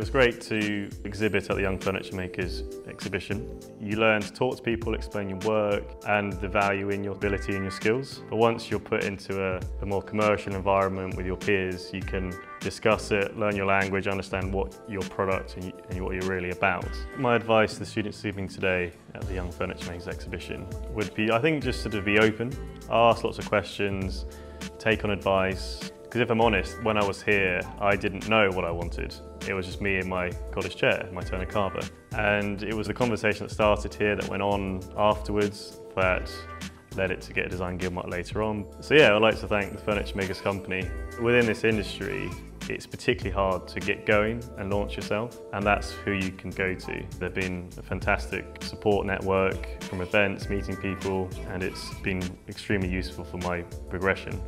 It was great to exhibit at the Young Furniture Makers exhibition. You learn to talk to people, explain your work and the value in your ability and your skills. But once you're put into a, a more commercial environment with your peers, you can discuss it, learn your language, understand what your product and, and what you're really about. My advice to the students leaving today at the Young Furniture Makers exhibition would be, I think, just sort of be open, ask lots of questions, take on advice, because if I'm honest, when I was here, I didn't know what I wanted. It was just me in my college chair, my Turner Carver. And it was the conversation that started here that went on afterwards that led it to get a design guildmark later on. So yeah, I'd like to thank the Furniture Makers Company. Within this industry, it's particularly hard to get going and launch yourself, and that's who you can go to. They've been a fantastic support network from events, meeting people, and it's been extremely useful for my progression.